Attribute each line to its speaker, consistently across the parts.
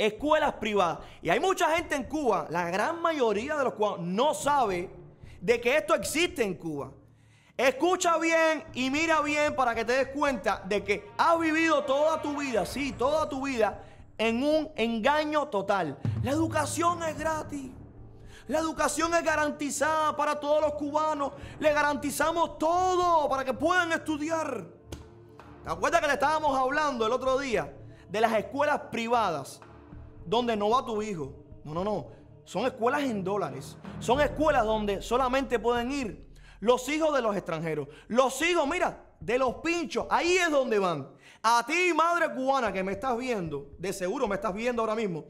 Speaker 1: escuelas privadas. Y hay mucha gente en Cuba, la gran mayoría de los cubanos no sabe de que esto existe en Cuba. Escucha bien y mira bien para que te des cuenta de que has vivido toda tu vida, sí, toda tu vida en un engaño total. La educación es gratis. La educación es garantizada para todos los cubanos. Le garantizamos todo para que puedan estudiar. ¿Te acuerdas que le estábamos hablando el otro día de las escuelas privadas donde no va tu hijo? No, no, no. Son escuelas en dólares. Son escuelas donde solamente pueden ir los hijos de los extranjeros. Los hijos, mira, de los pinchos. Ahí es donde van. A ti, madre cubana que me estás viendo, de seguro me estás viendo ahora mismo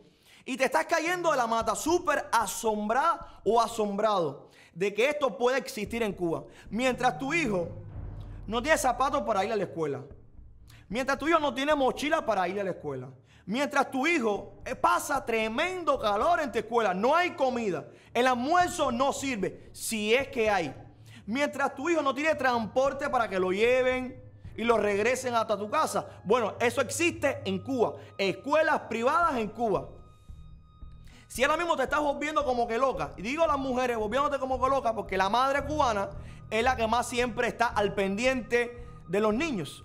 Speaker 1: y te estás cayendo de la mata súper asombrada o asombrado de que esto puede existir en Cuba. Mientras tu hijo no tiene zapatos para ir a la escuela. Mientras tu hijo no tiene mochila para ir a la escuela. Mientras tu hijo eh, pasa tremendo calor en tu escuela, no hay comida. El almuerzo no sirve, si es que hay. Mientras tu hijo no tiene transporte para que lo lleven y lo regresen hasta tu casa. Bueno, eso existe en Cuba. Escuelas privadas en Cuba. Si ahora mismo te estás volviendo como que loca, y digo las mujeres volviéndote como que loca porque la madre cubana es la que más siempre está al pendiente de los niños.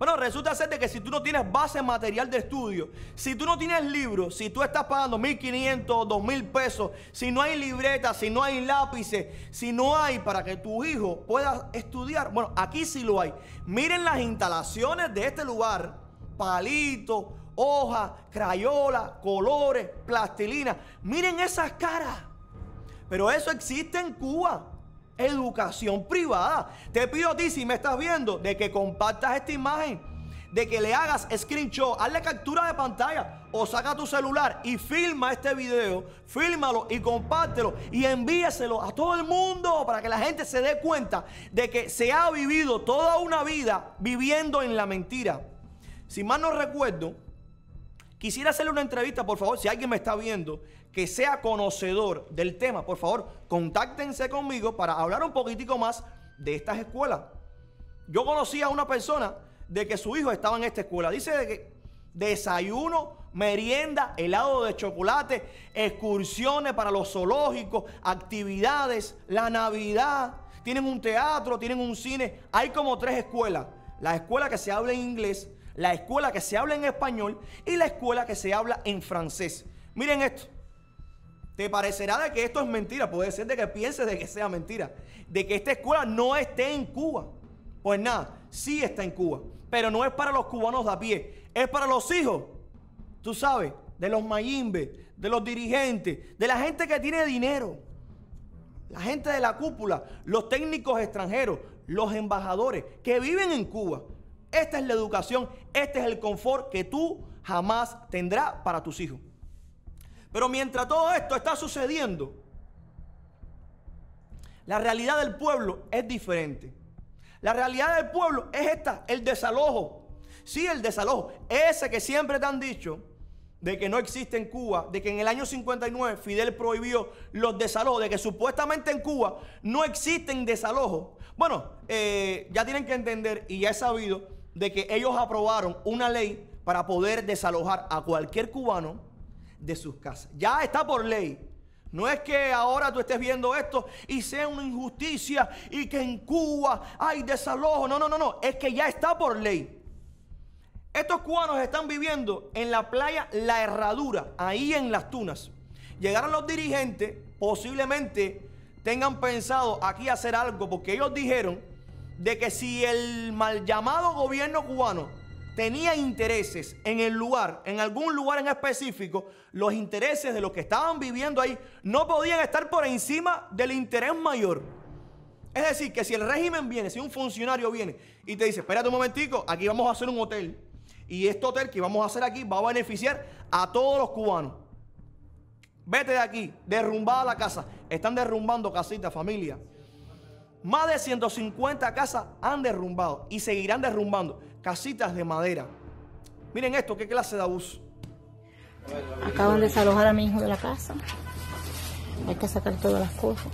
Speaker 1: Bueno, resulta ser de que si tú no tienes base material de estudio, si tú no tienes libros, si tú estás pagando 1.500, 2.000 pesos, si no hay libreta, si no hay lápices, si no hay para que tu hijo pueda estudiar, bueno, aquí sí lo hay. Miren las instalaciones de este lugar, palitos, hoja, crayola, colores, plastilina. Miren esas caras. Pero eso existe en Cuba. Educación privada. Te pido a ti, si me estás viendo, de que compartas esta imagen. De que le hagas screenshot, hazle captura de pantalla o saca tu celular y filma este video, fílmalo y compártelo y envíeselo a todo el mundo para que la gente se dé cuenta de que se ha vivido toda una vida viviendo en la mentira. Si mal no recuerdo, Quisiera hacerle una entrevista, por favor, si alguien me está viendo, que sea conocedor del tema, por favor, contáctense conmigo para hablar un poquitico más de estas escuelas. Yo conocí a una persona de que su hijo estaba en esta escuela. Dice que desayuno, merienda, helado de chocolate, excursiones para los zoológicos, actividades, la Navidad. Tienen un teatro, tienen un cine. Hay como tres escuelas. La escuela que se habla en inglés, la escuela que se habla en español y la escuela que se habla en francés. Miren esto. Te parecerá de que esto es mentira, puede ser de que pienses de que sea mentira, de que esta escuela no esté en Cuba. Pues nada, sí está en Cuba, pero no es para los cubanos de a pie, es para los hijos, tú sabes, de los mayimbe, de los dirigentes, de la gente que tiene dinero, la gente de la cúpula, los técnicos extranjeros, los embajadores que viven en Cuba. Esta es la educación, este es el confort que tú jamás tendrás para tus hijos. Pero mientras todo esto está sucediendo, la realidad del pueblo es diferente. La realidad del pueblo es esta, el desalojo. Sí, el desalojo. Ese que siempre te han dicho de que no existe en Cuba, de que en el año 59 Fidel prohibió los desalojos, de que supuestamente en Cuba no existen desalojos. Bueno, eh, ya tienen que entender y ya he sabido de que ellos aprobaron una ley para poder desalojar a cualquier cubano de sus casas. Ya está por ley. No es que ahora tú estés viendo esto y sea una injusticia y que en Cuba hay desalojo. No, no, no, no. Es que ya está por ley. Estos cubanos están viviendo en la playa La Herradura, ahí en Las Tunas. Llegaron los dirigentes, posiblemente tengan pensado aquí hacer algo, porque ellos dijeron de que si el mal llamado gobierno cubano tenía intereses en el lugar, en algún lugar en específico, los intereses de los que estaban viviendo ahí no podían estar por encima del interés mayor. Es decir, que si el régimen viene, si un funcionario viene y te dice, espérate un momentico, aquí vamos a hacer un hotel, y este hotel que vamos a hacer aquí va a beneficiar a todos los cubanos. Vete de aquí, derrumbada la casa. Están derrumbando casitas, familia. Más de 150 casas han derrumbado y seguirán derrumbando casitas de madera. Miren esto, qué clase de abuso.
Speaker 2: Acaban de desalojar a mi hijo de la casa. Hay que sacar todas las cosas.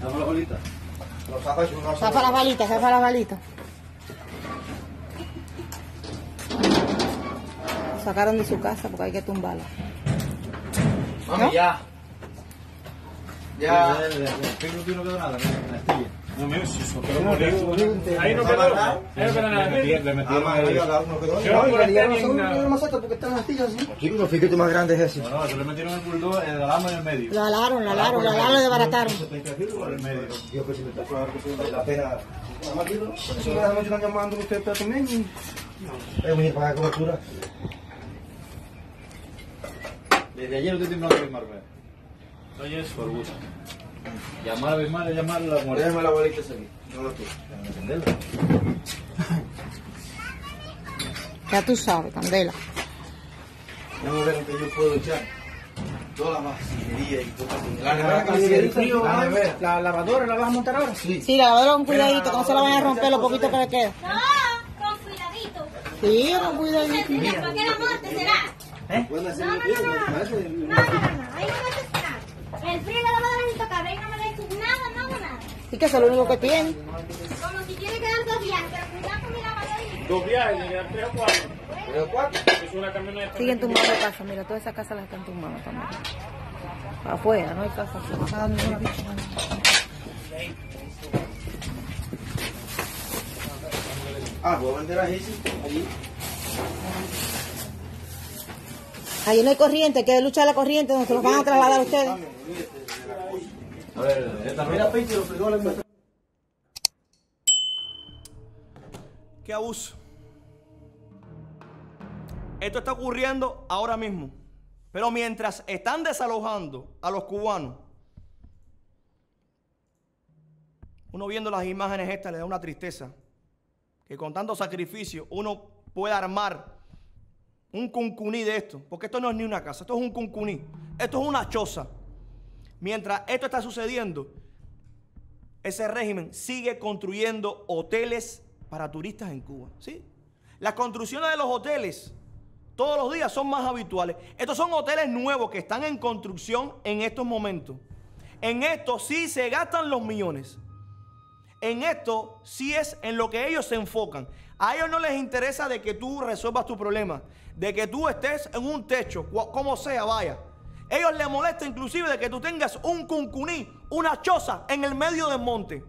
Speaker 3: la balita.
Speaker 2: Zafa las balitas, zafa las balitas. sacaron de su casa porque hay que tumbarla.
Speaker 3: Mami,
Speaker 2: ¿No?
Speaker 3: ya.
Speaker 4: Ya.
Speaker 3: Ya. El no quedó nada, la astilla.
Speaker 4: No, mira, si eso quedó bonito. Ahí no quedó. Ahí no quedó nada.
Speaker 3: Le metieron-
Speaker 4: Ah.
Speaker 3: Yo por este
Speaker 4: una porque están las astillas así. Aquí unos fiquitos más grandes ese.
Speaker 3: No, no, se le metieron el bulldog, el alama en el medio.
Speaker 2: La alaron, la alaron, la alaron, la desbarataron.
Speaker 4: Si me está claro que la pena. Me están llamando ustedes también. Es para la cobertura.
Speaker 3: Desde ayer usted tiene una vez Marbella. Oye, es por gusto. Llamar a Bismarck, llamar a la muerte.
Speaker 4: Déjame la bolita aquí. No lo.
Speaker 2: Ya tú sabes, Candela.
Speaker 4: Vamos a ver que yo puedo echar. Toda la maquinaria y todo. La la.
Speaker 3: La lavadora la vas a montar ahora.
Speaker 4: Sí.
Speaker 2: Sí, la lavadora con cuidadito, que no se la vayan a romper lo poquito que le queda.
Speaker 5: No, con cuidadito.
Speaker 2: Sí, con cuidadito.
Speaker 5: Mira, ¿para qué la monte será?
Speaker 4: Hacer
Speaker 5: No, no, no, no.
Speaker 4: quieran,
Speaker 5: No, no, no, no. Ahí no. El frío de la lavadora es intocable. Ahí no me le echas nada, nada, nada.
Speaker 2: Sí, que eso es lo único que tiene.
Speaker 5: Como si tiene que dar dos viajes, pero cuidado con mi lavadora.
Speaker 6: Dos viajes, llegar tres o cuatro.
Speaker 4: Pero cuatro.
Speaker 6: Es una camioneta.
Speaker 2: Siguen tumbando casas, mira, todas esas casas las están tumbando también. Afuera, no hay casas. No está dando ninguna bicha.
Speaker 4: Ah, puedo vender a Jessie allí.
Speaker 2: Ahí no hay corriente, hay que luchar la corriente, donde se los van a trasladar a ustedes.
Speaker 3: A ver,
Speaker 1: Qué abuso. Esto está ocurriendo ahora mismo. Pero mientras están desalojando a los cubanos, uno viendo las imágenes estas le da una tristeza. Que con tanto sacrificio uno puede armar un cuncuní de esto. Porque esto no es ni una casa, esto es un cuncuní. Esto es una choza. Mientras esto está sucediendo, ese régimen sigue construyendo hoteles para turistas en Cuba. ¿sí? Las construcciones de los hoteles todos los días son más habituales. Estos son hoteles nuevos que están en construcción en estos momentos. En esto sí se gastan los millones. En esto sí es en lo que ellos se enfocan. A ellos no les interesa de que tú resuelvas tu problema, de que tú estés en un techo, como sea, vaya. Ellos les molesta inclusive de que tú tengas un cuncuní, una choza en el medio del monte.